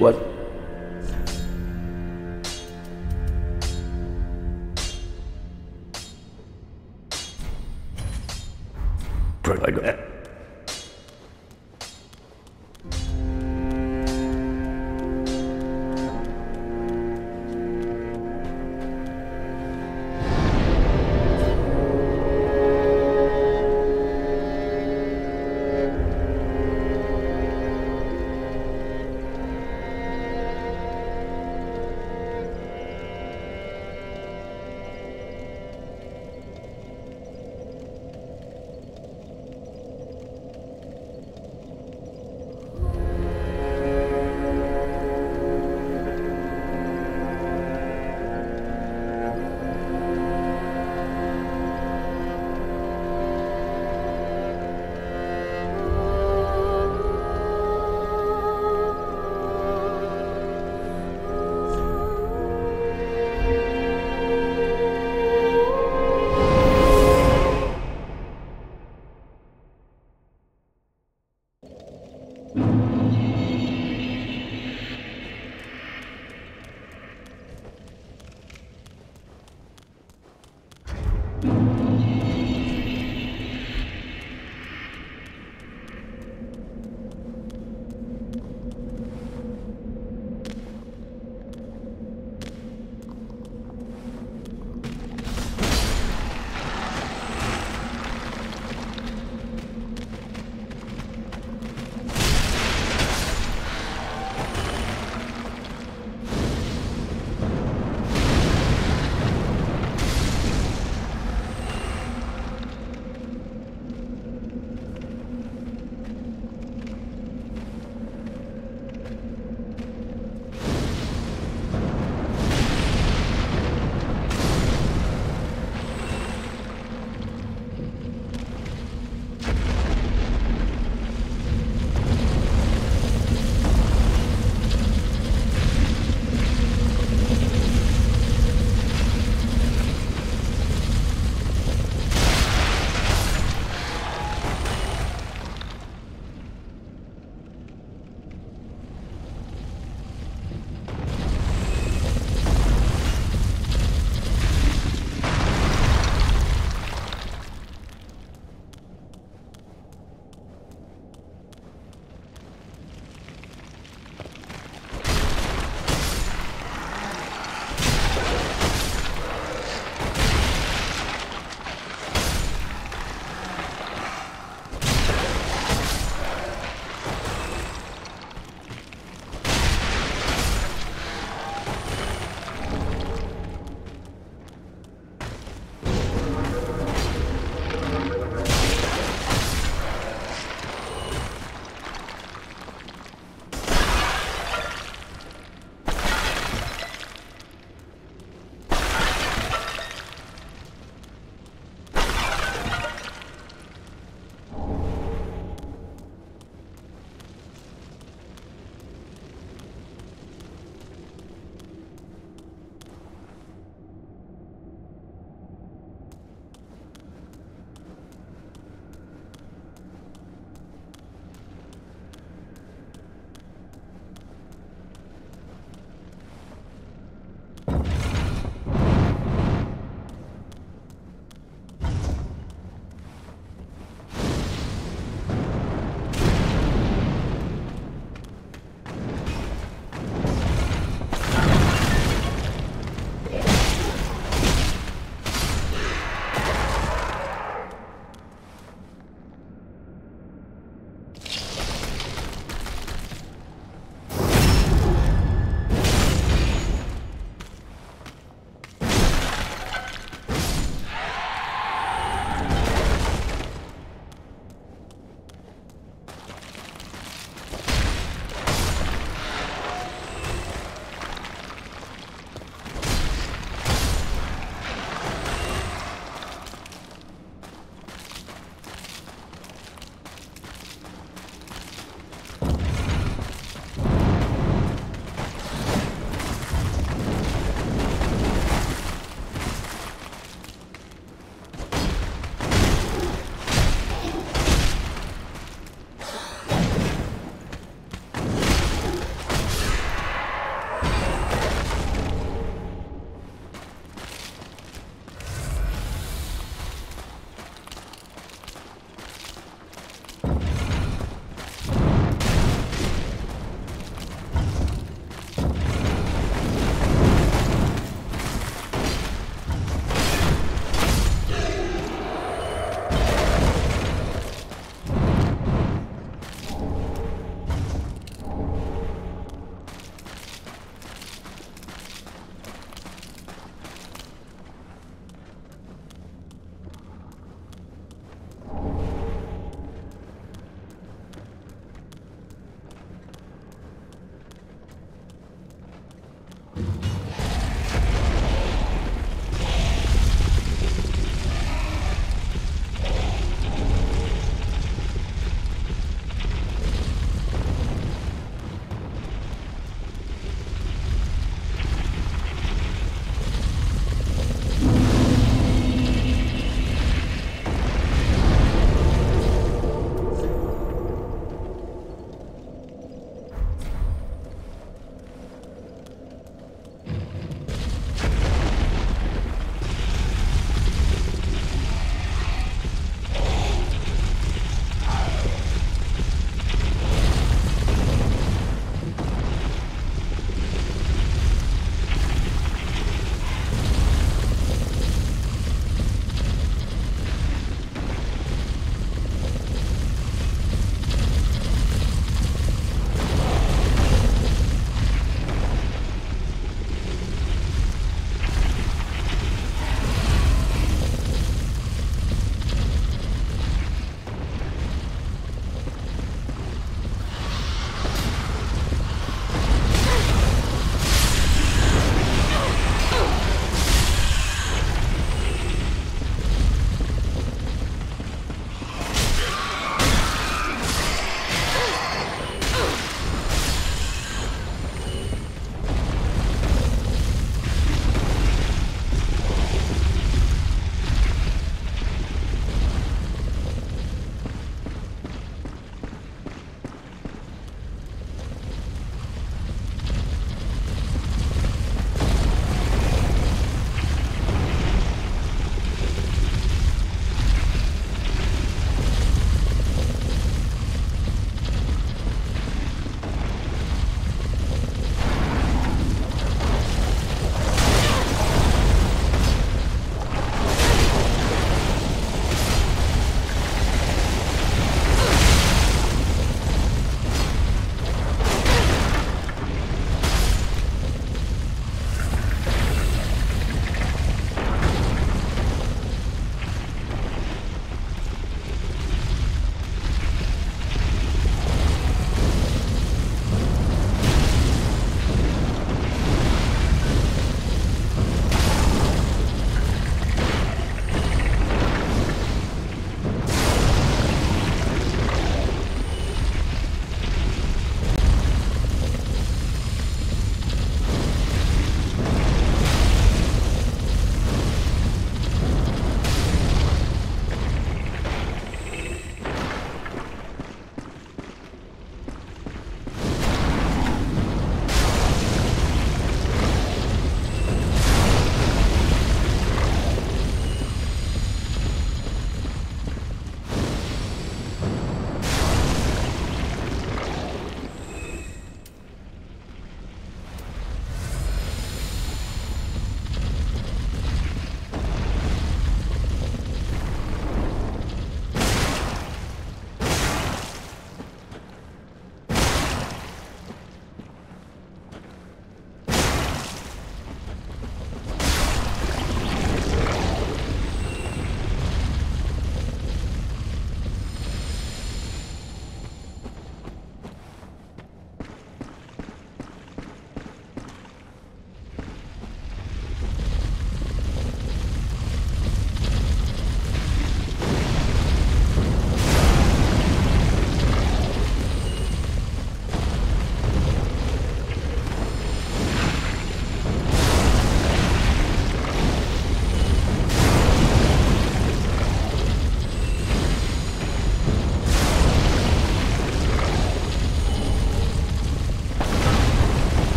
What?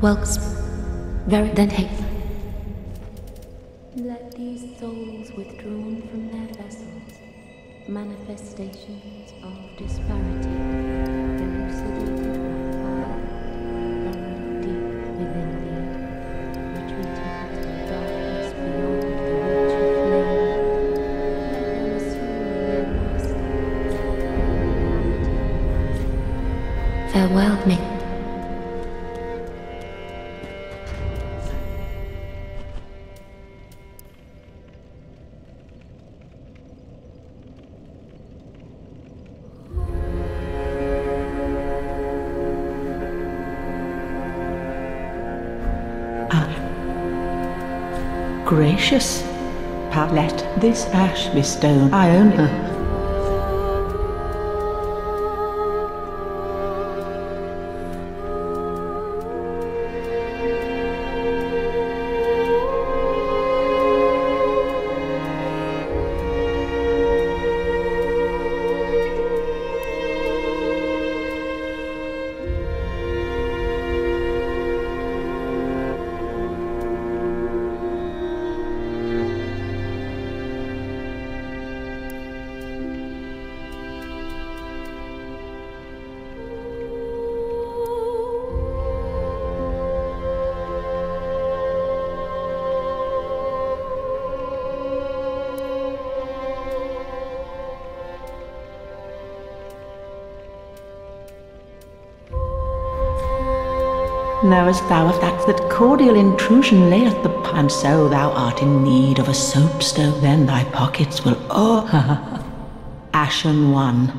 Welks. Very then take. Let these souls withdrawn from their vessels, manifestations Gracious, let this ash be stone. I own her. Knowest thou of that that cordial intrusion layeth the and so thou art in need of a soapstone, then thy pockets will oh Ashen one,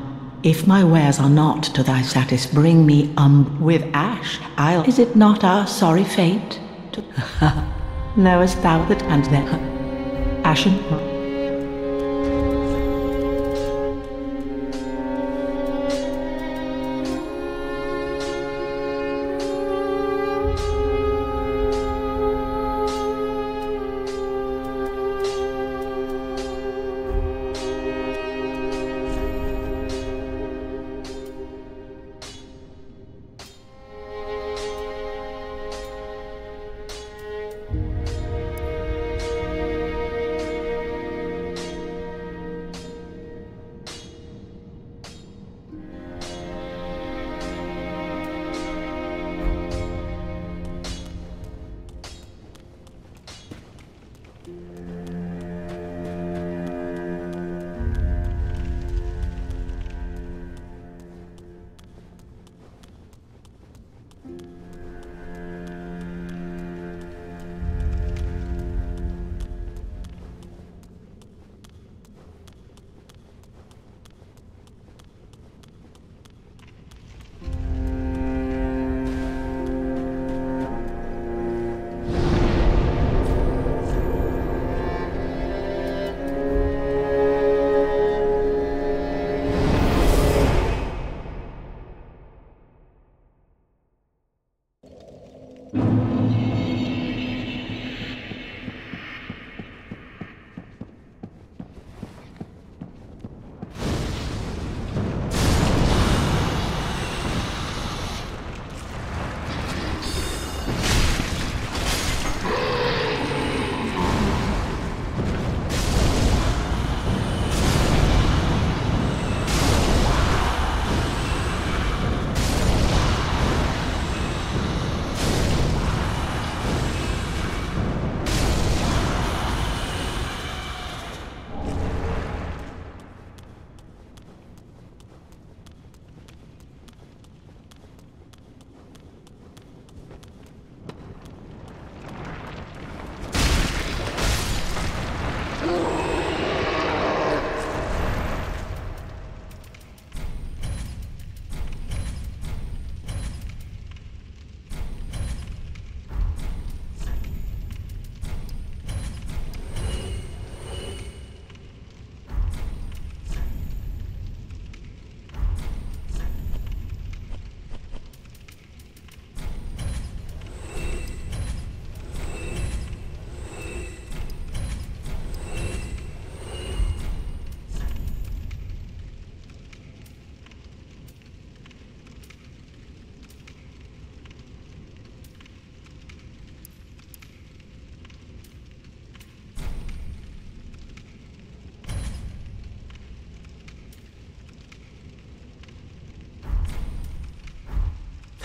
if my wares are not to thy satis, bring me um with ash. I'll is it not our sorry fate? To, knowest thou that and then Ashen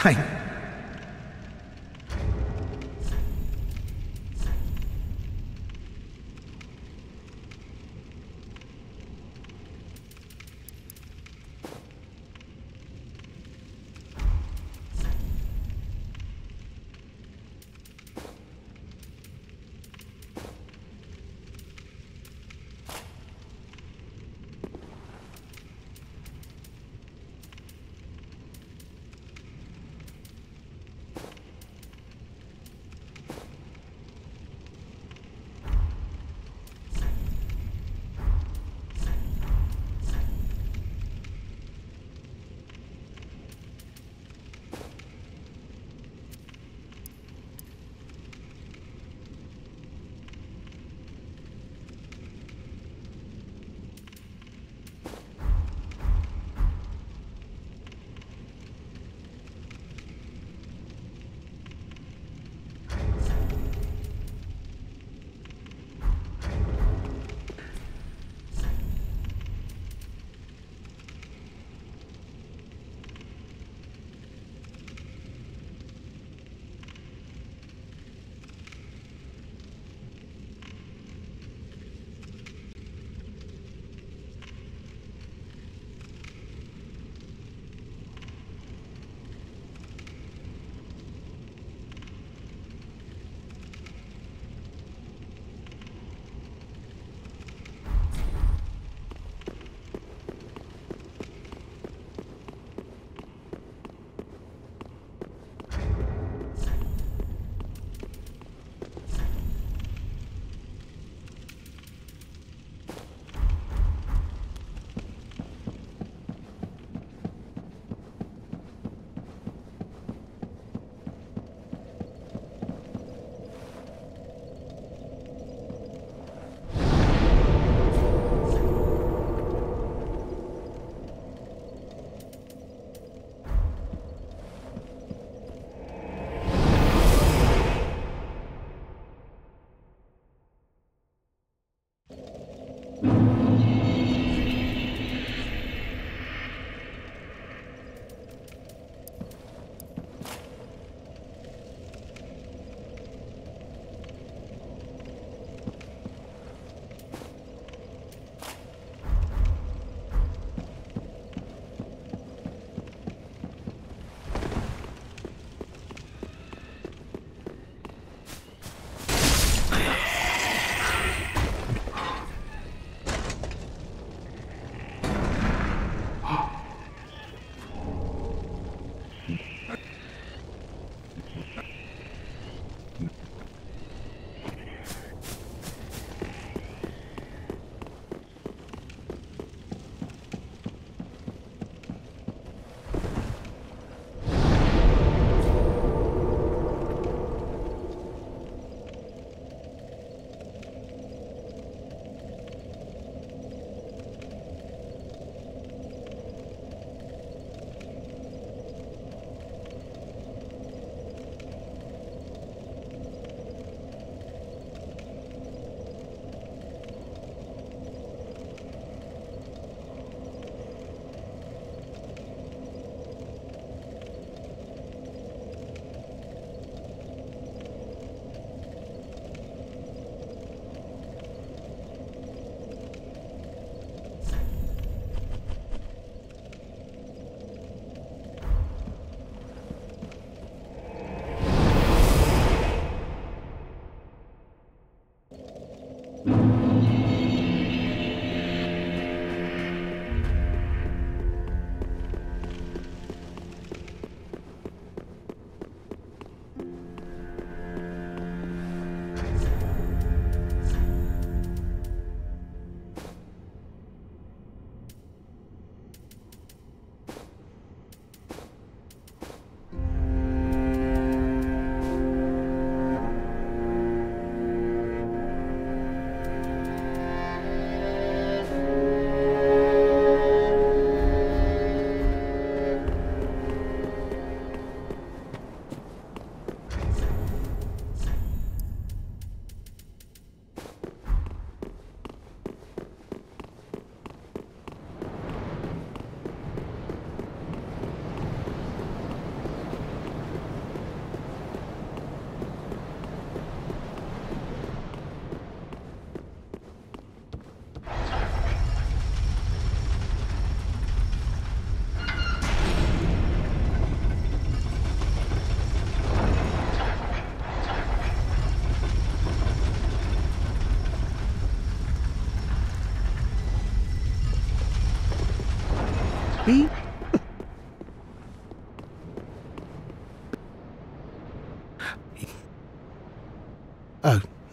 one.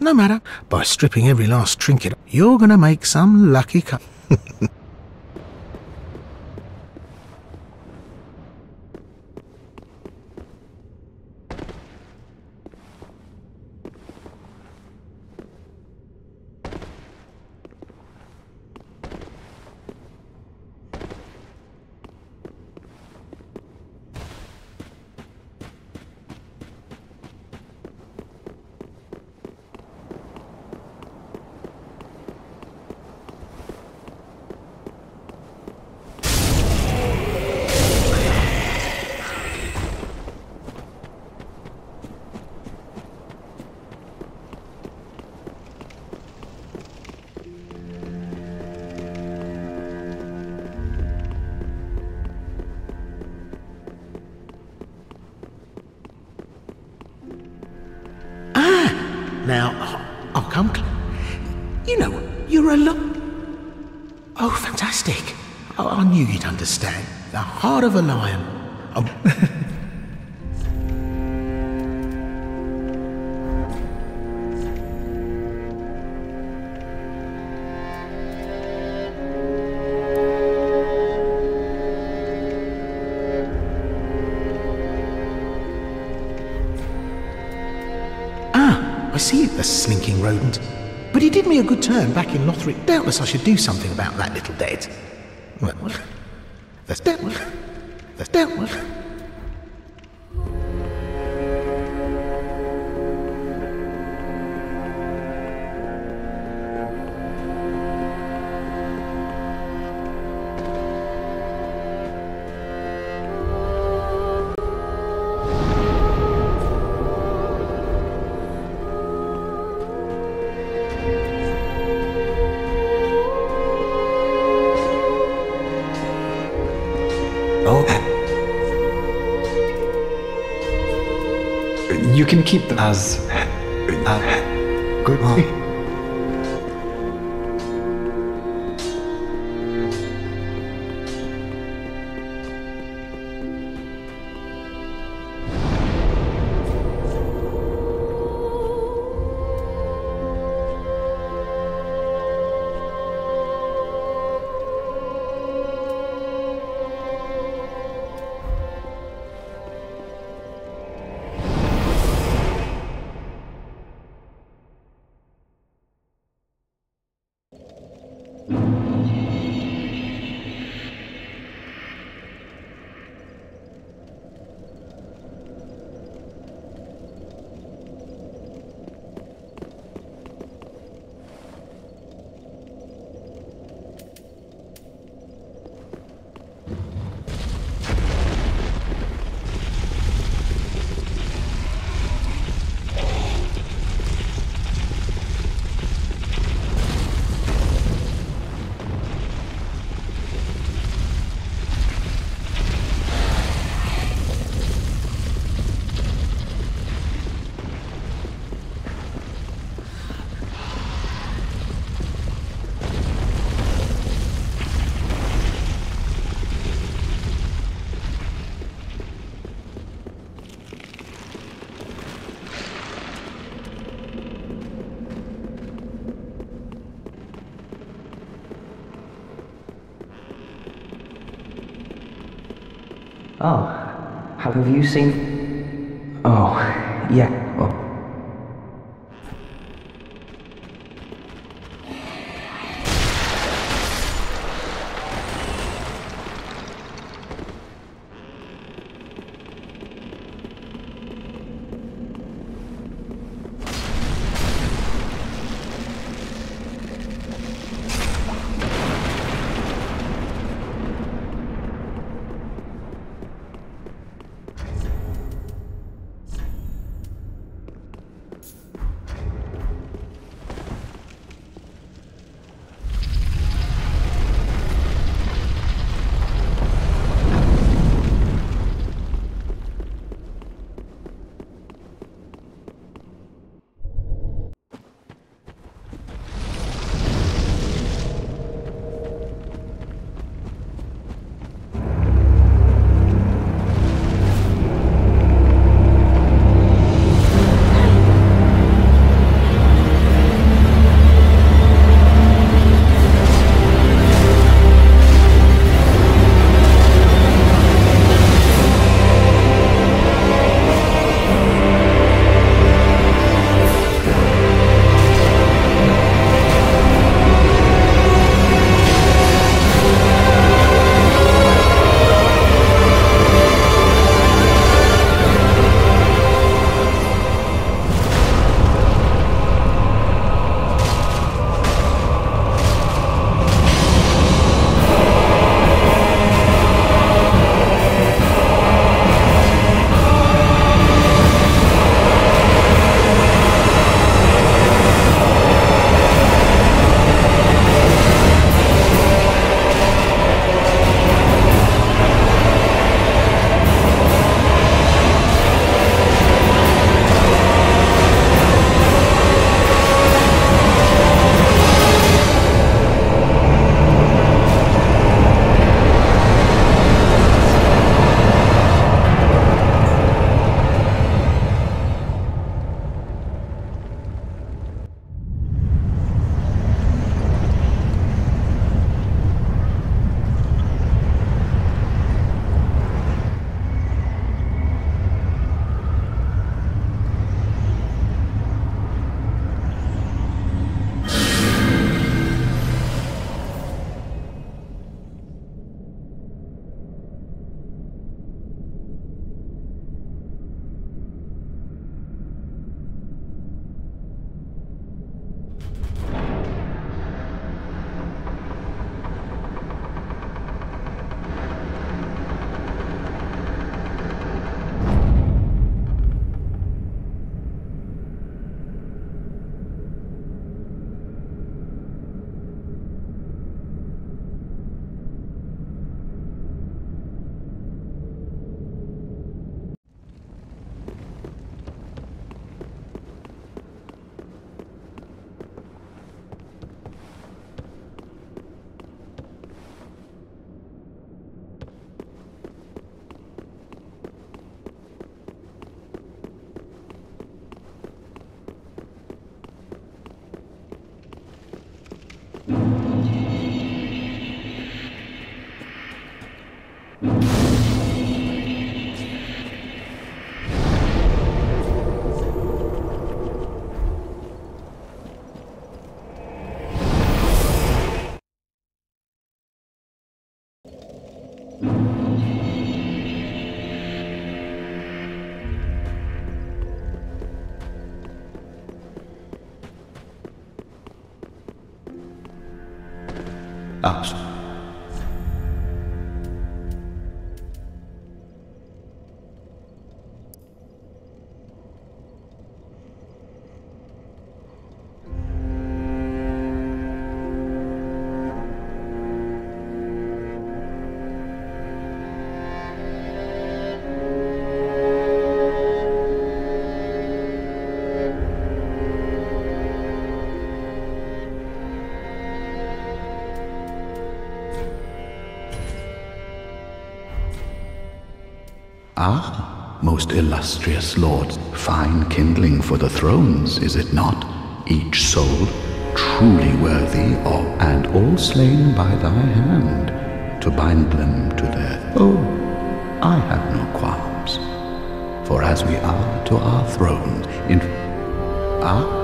No matter. By stripping every last trinket, you're gonna make some lucky cut. Now, I'll come. cl- You know, you're a lot. Oh, fantastic. I, I knew you'd understand. The heart of a lion. Oh. me a good turn back in Lothric. Doubtless I should do something about that little dead. That's doubtless. That's doubtless. As. Uh, good. Oh, have you seen? Ah, most illustrious lords, fine kindling for the thrones, is it not? Each soul truly worthy of, and all slain by thy hand, to bind them to their. Oh, I have no qualms. For as we are to our throne, in. Ah?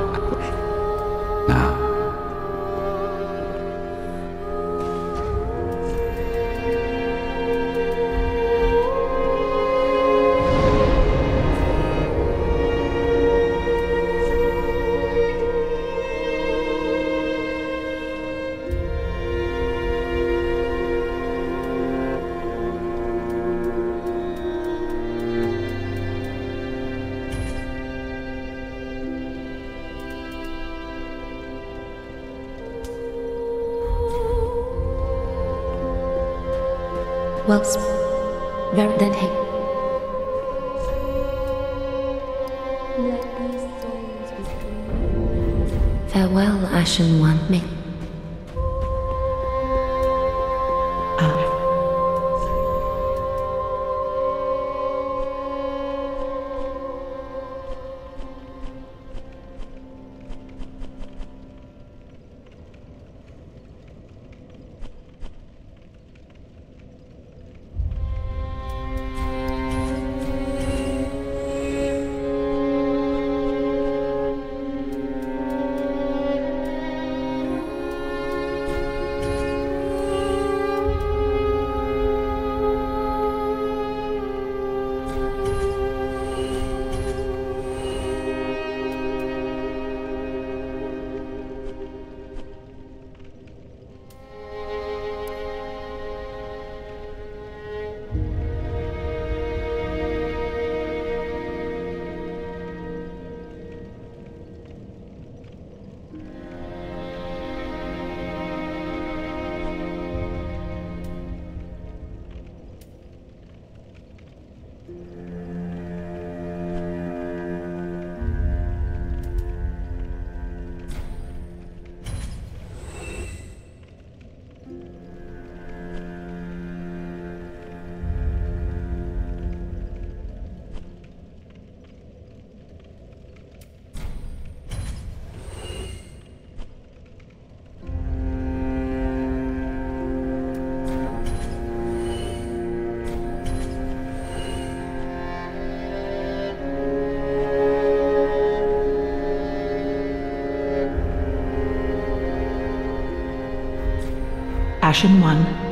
Ashen One.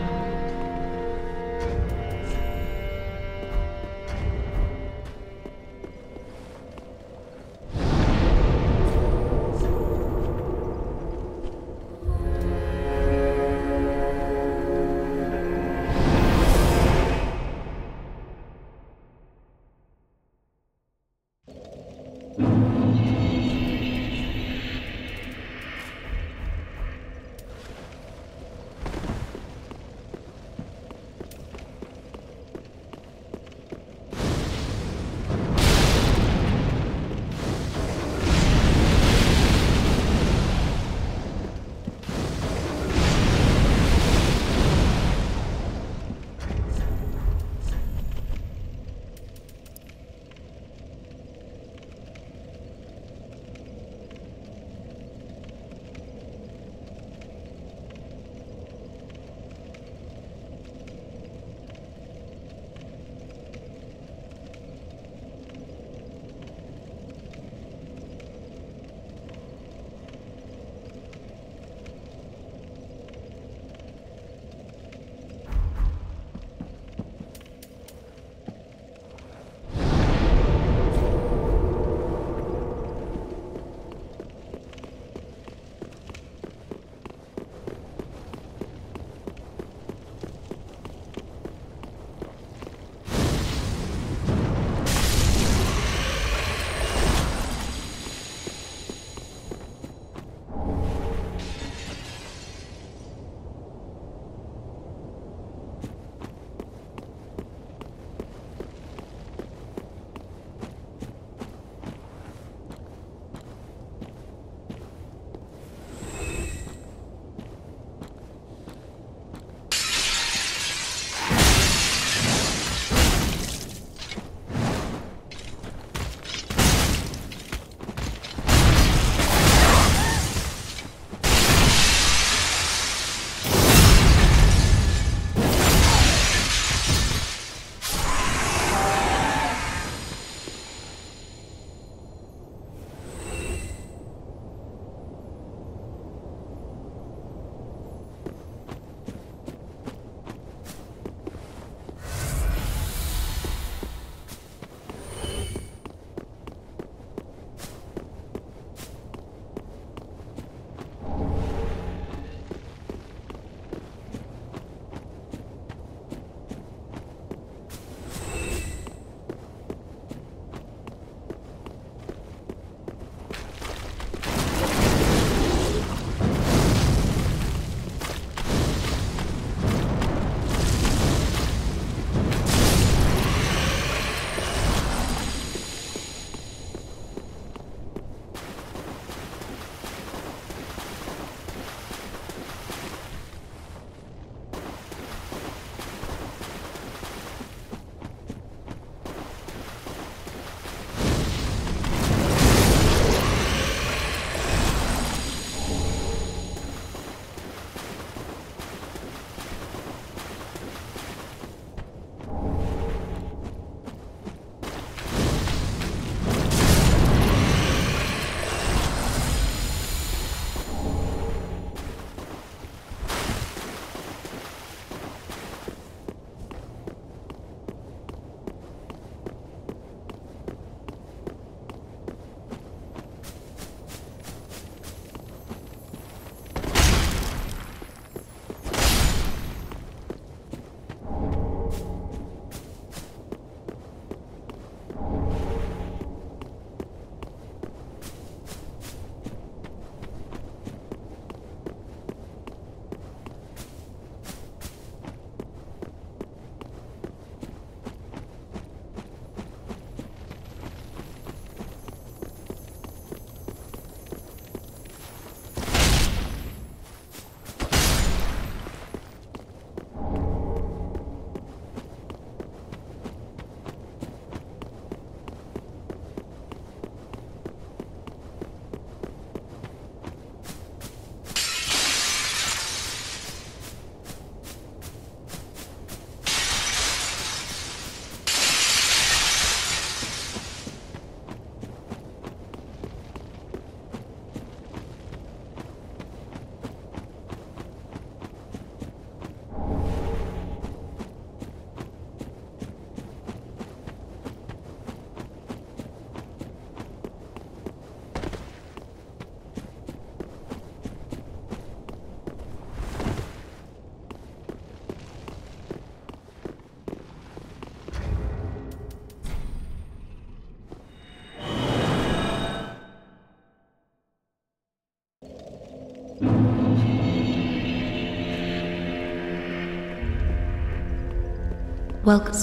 Welcome.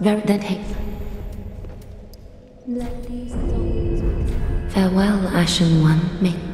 Very then take. Let these Farewell, Ashen One. Make